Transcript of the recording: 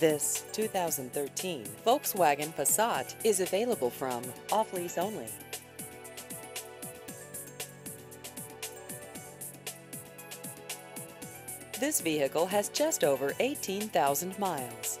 This 2013 Volkswagen Passat is available from Off Lease Only. This vehicle has just over 18,000 miles.